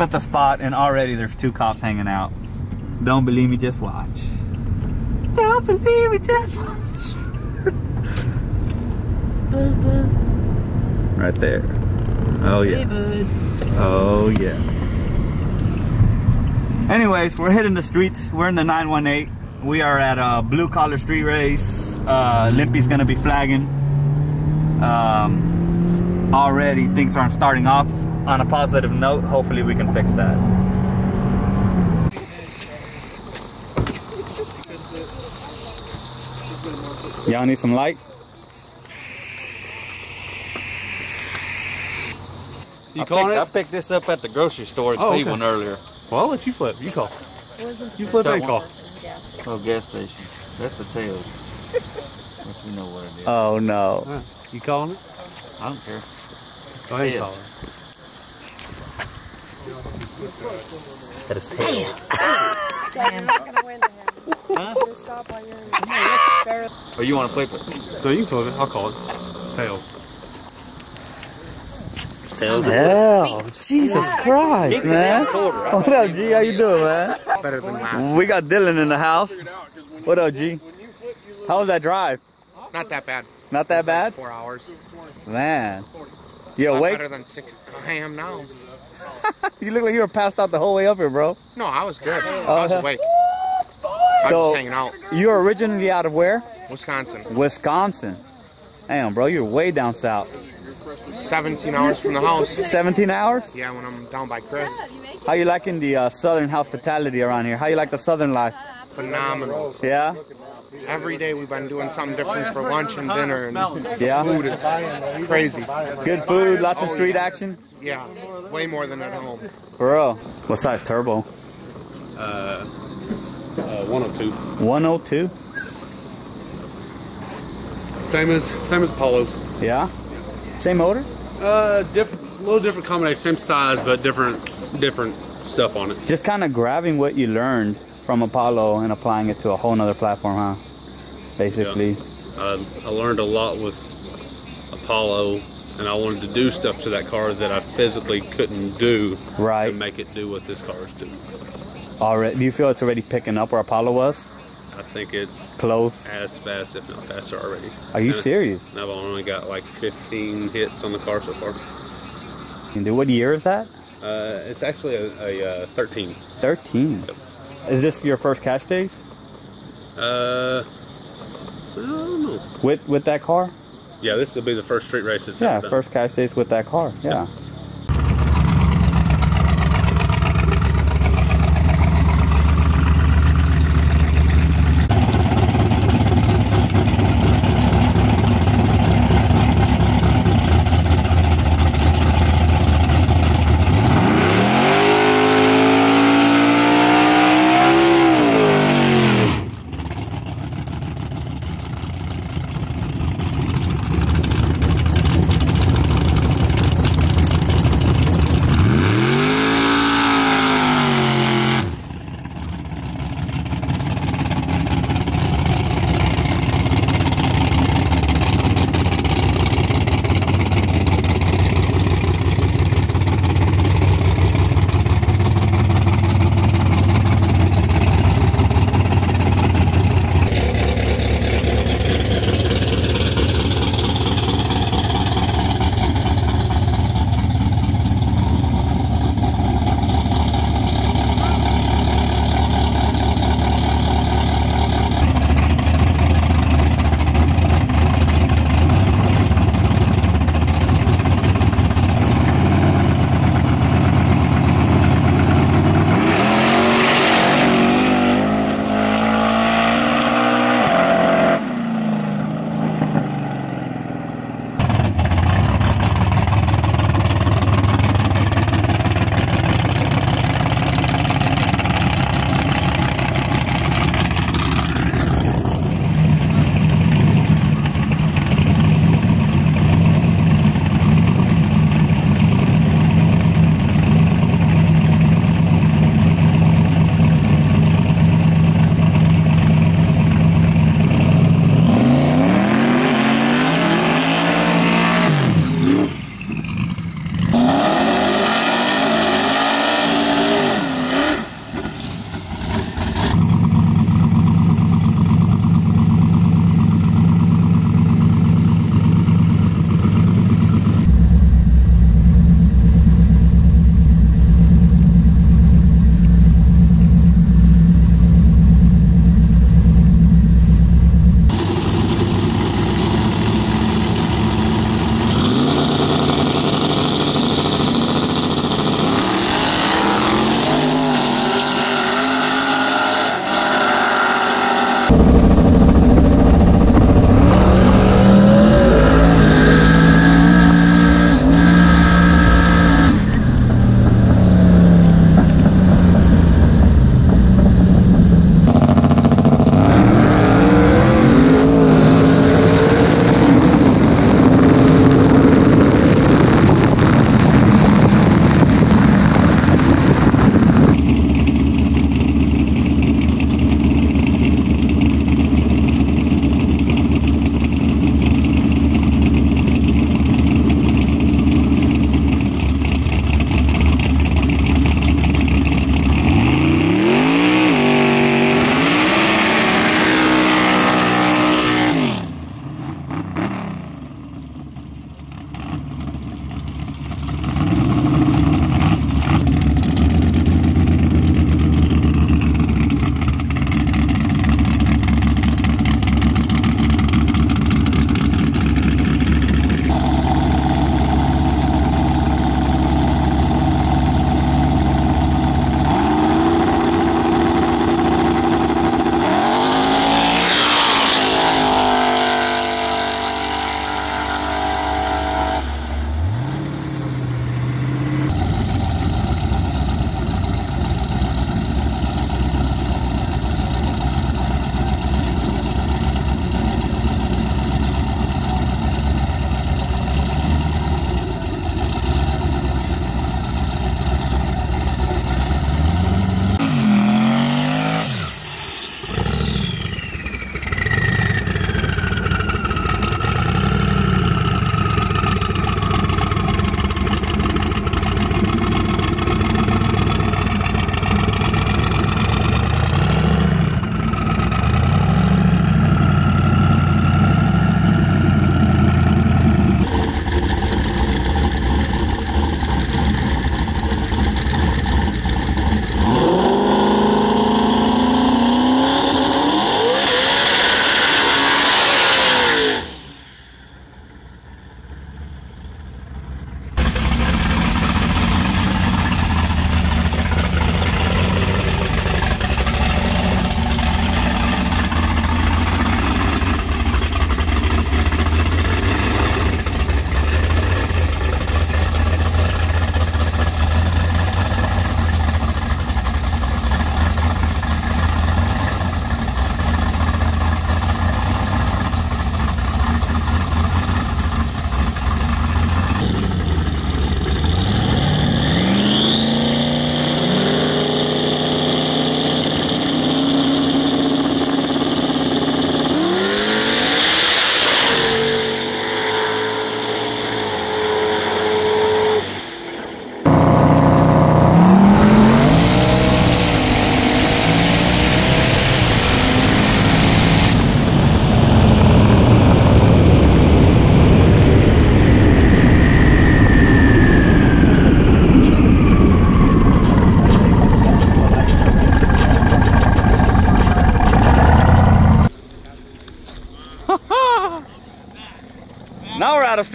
we met up at the spot and already there's two cops hanging out. Don't believe me, just watch. Don't believe me, just watch. Buzz, buzz. Right there. Oh Hey, yeah. bud. Oh yeah. Anyways, we're hitting the streets. We're in the 918. We are at a blue collar street race. Uh, Limpy's gonna be flagging. Um, already things aren't starting off on a positive note. Hopefully we can fix that. Y'all need some light? You I calling picked, I picked this up at the grocery store at Oh, the okay. one earlier. Well, I'll let you flip. You call. You flip Got and call. one. Oh, gas station. That's the tails. If you know what it is. Oh no. All right. You calling it? I don't care. Go ahead Yes. call it. That is tails. You're not gonna win to him. Just stop while you're barely Or Oh, you want to flip it? No, you can flip it. I'll call it. Tails. Tails. Hell, Jesus Christ, man. What up, G? How you doing, man? better than last. We got Dylan in the house. What up, G? How was that drive? Not that bad. Not that bad? Four hours. Man. You Lot awake? better than six. I am now. You look like you were passed out the whole way up here, bro. No, I was good. I Oh, was yeah. awake. I was So- just hanging out. You're originally out of where? Wisconsin. Wisconsin. Damn, bro, you're way down south. 17 hours from the house. 17 hours? Yeah, when I'm down by Chris. How you liking the uh, southern hospitality around here? How you like the southern life? Phenomenal. Yeah? Every day we've been doing something different for lunch and dinner, and Yeah? food is crazy. Good food, lots of Oh, street yeah. action? Yeah, way more than at home. For real. What size turbo? Uh, uh, 102. 102? Same as same as Apollo's. Yeah? Same motor? Uh, different, a little different combination, same size, but different, different stuff on it. Just kind of grabbing what you learned from Apollo and applying it to a whole nother platform, huh? Basically. Uh, I learned a lot with Apollo, and I wanted to do stuff to that car that I physically couldn't do Right. to make it do what this car is doing. Already, do you feel it's already picking up where Apollo was? I think it's Close. as fast, if not faster, already. Are you And serious? I've only got like 15 hits on the car so far. And what year is that? Uh, it's actually a, a uh, 13. 13. Is this your first cash days Uh, I don't know. with with that car? Yeah, this will be the first street race that's Yeah, first cash days with that car. Yeah. Now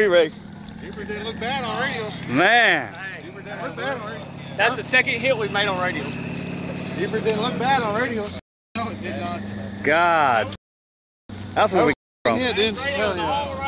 street race. Zebra didn't look bad on radials. Man. Zebra didn't look bad on radials. That's the second hit we've made on radials. Zebra didn't look bad on radials. No, it did not. God. That's what That we was from. yeah, dude. Hell yeah.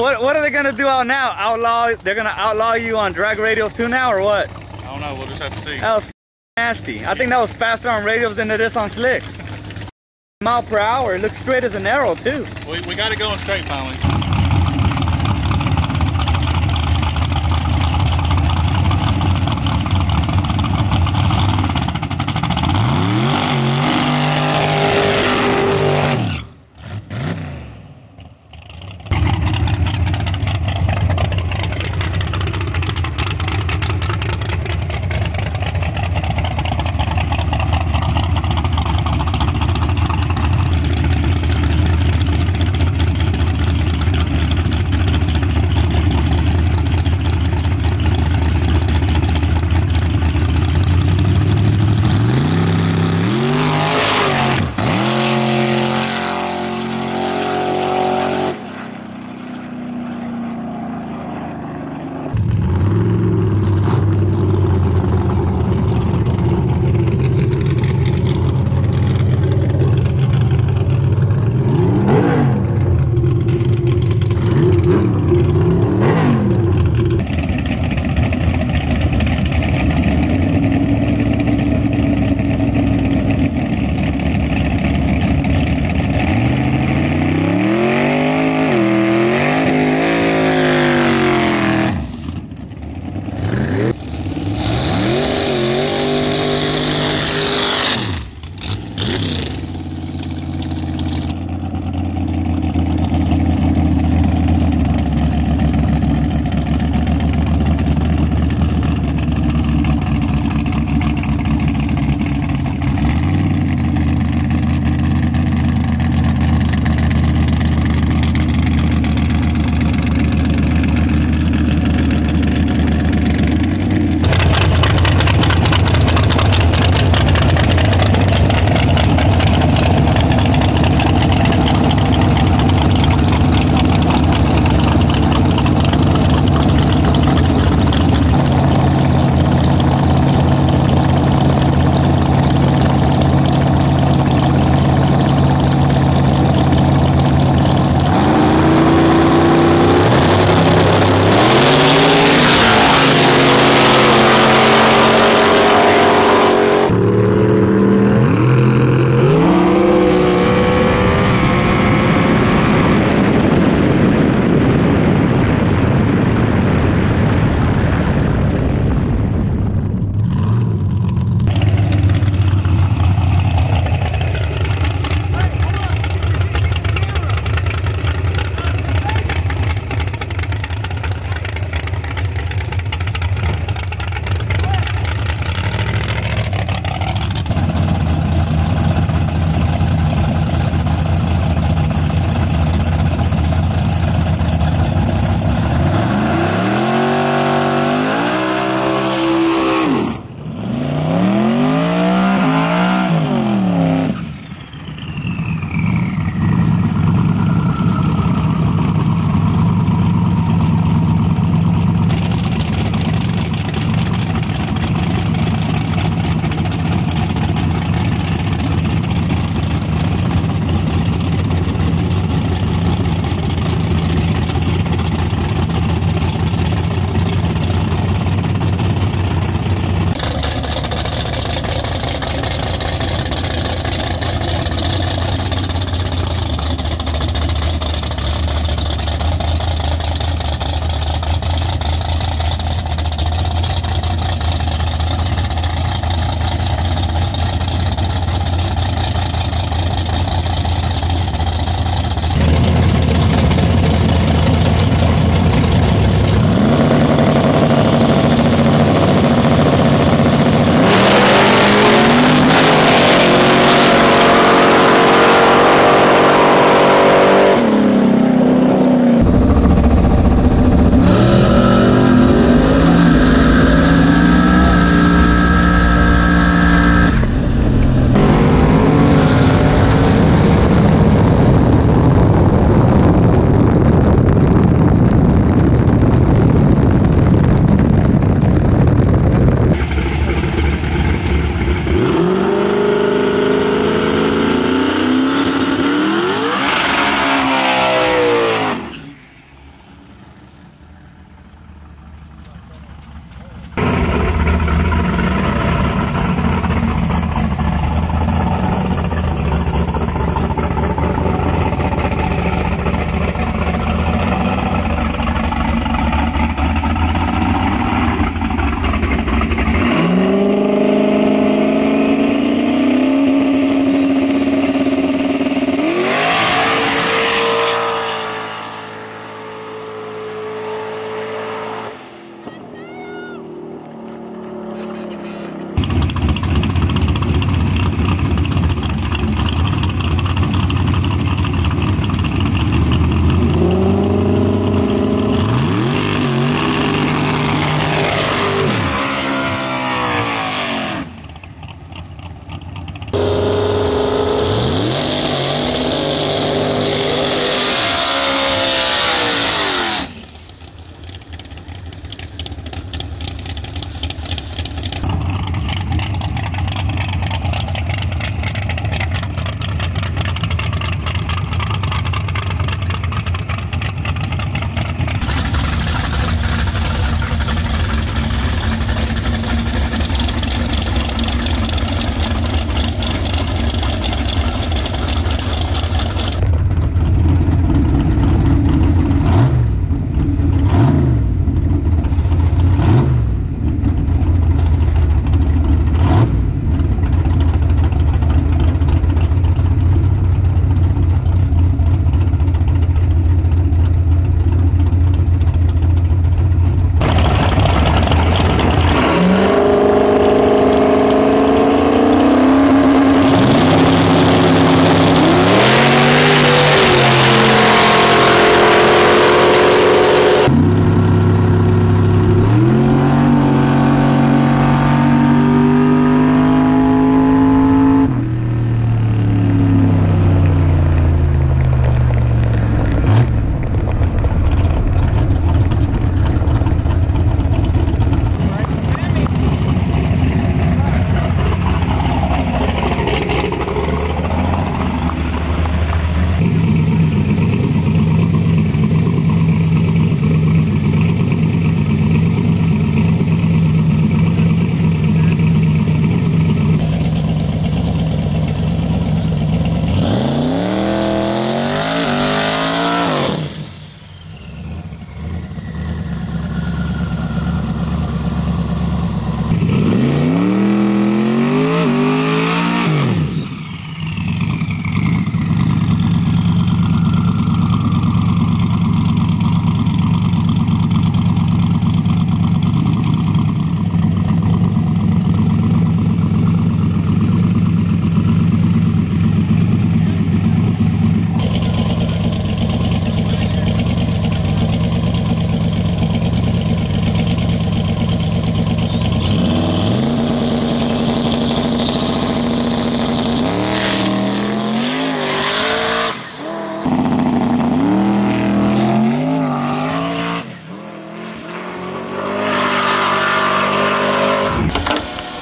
What what are they gonna do out now? Outlaw they're gonna outlaw you on drag radials too now or what? I don't know. We'll just have to see. That was nasty. I think that was faster on radials than it is on slicks. Mile per hour. It looks straight as an arrow too. We, we got it going straight finally.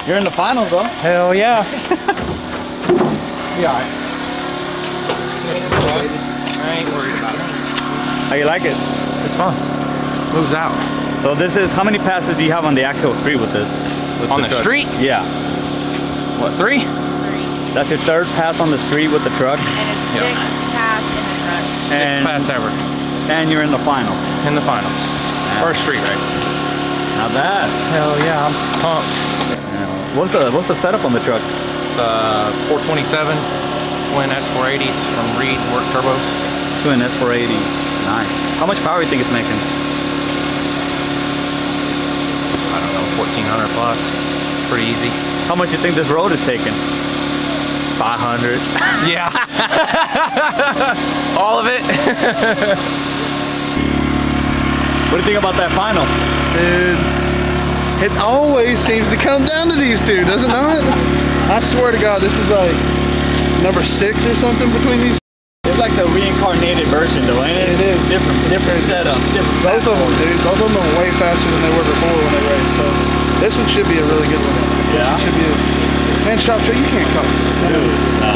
You're in the finals though. Hell yeah. yeah. I ain't worried about it. How you like it? It's fun. Moves out. So this is how many passes do you have on the actual street with this? With On the truck? street? Yeah. What, three? three? That's your third pass on the street with the truck, And it's Yep. six pass in the truck. Six And- pass ever and you're in the finals. in the finals. First street race. Not bad. Hell yeah, I'm pumped. What's the what's the setup on the truck? It's uh, 427 twin S480s from Reed Work Turbos. Twin S480. Nice. How much power do you think it's making? I don't know, 1400 plus. Pretty easy. How much do you think this road is taking? 500. Yeah. All of it. What do you think about that final? Dude, it always seems to come down to these two, does it not? I swear to God, this is like number six or something between these. It's like the reincarnated version though, ain't it? It is. Different different setups, different Both of them, dude. Both of them are way faster than they were before when they raced. So this one should be a really good one. This Yeah? one should be a man. Shop truck, you can't come. Dude, no.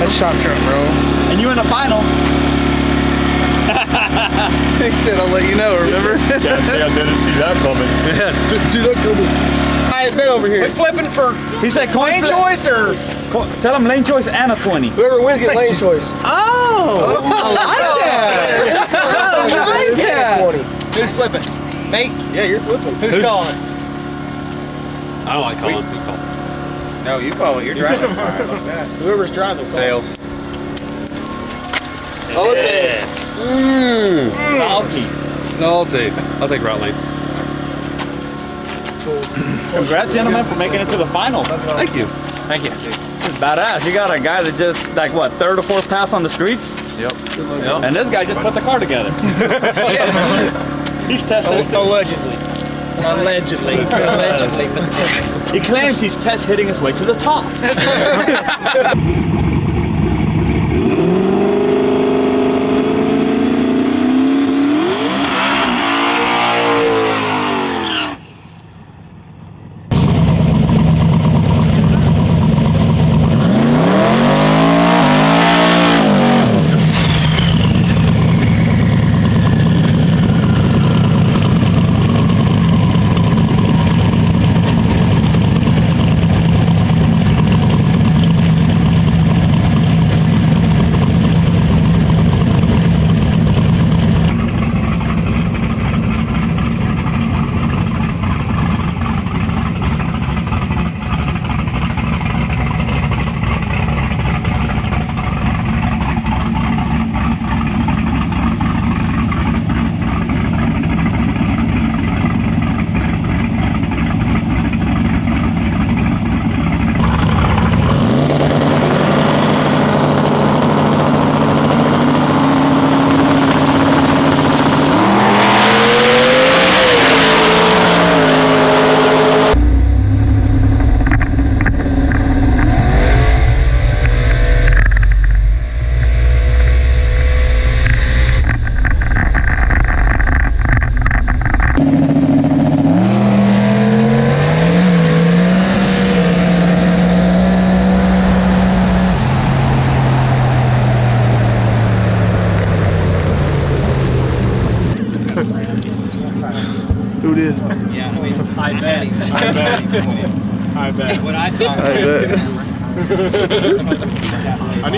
That's shop truck, bro. And you in the final. He said, "I'll let you know." Remember? Can't say I didn't see that coming. yeah, didn't see that coming. Hey, been over here. We flipping for He said coin Lane flip- choice or Tell him lane choice and a 20. whoever wins get lane choice. Oh, I like that. I like that. Who's flipping? Mate? Yeah, you're flipping. Who's, calling? I don't like calling. We call. No, you call it. You're driving. Whoever's driving. Call. Tails. Oh, it's his. Mmm. Salty. Salty. I'll take right lane. Congrats, gentlemen, for making it to the final. Thank you. Thank you. It's badass. You got a guy that just, like, what, third or fourth pass on the streets? Yep. Yep. And this guy just put the car together. He's test hitting. Allegedly. Allegedly. Allegedly. He claims he's test hitting his way to the top.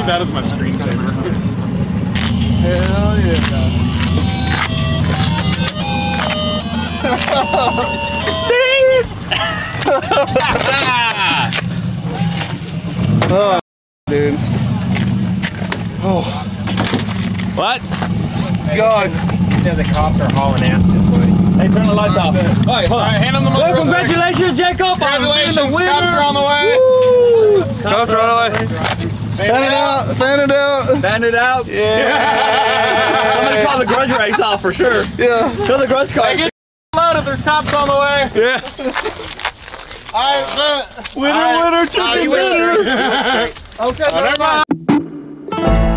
need that as my screensaver. Hell yeah. oh, dude. Oh, What? God. He said the cops are hauling ass this way. Hey, turn the lights off. All right, hold on. hand on the Well, congratulations, Jacob. Congratulations, cops are on the way. Cops are on the way. Fan it out. Fan it out. Band it out. Yeah. I'm gonna call the grudge race off for sure. Yeah. Show the grudge card. Loaded, there's cops on the way. Yeah. All right, bet. Winner, winner, chicken you dinner. Okay, never mind.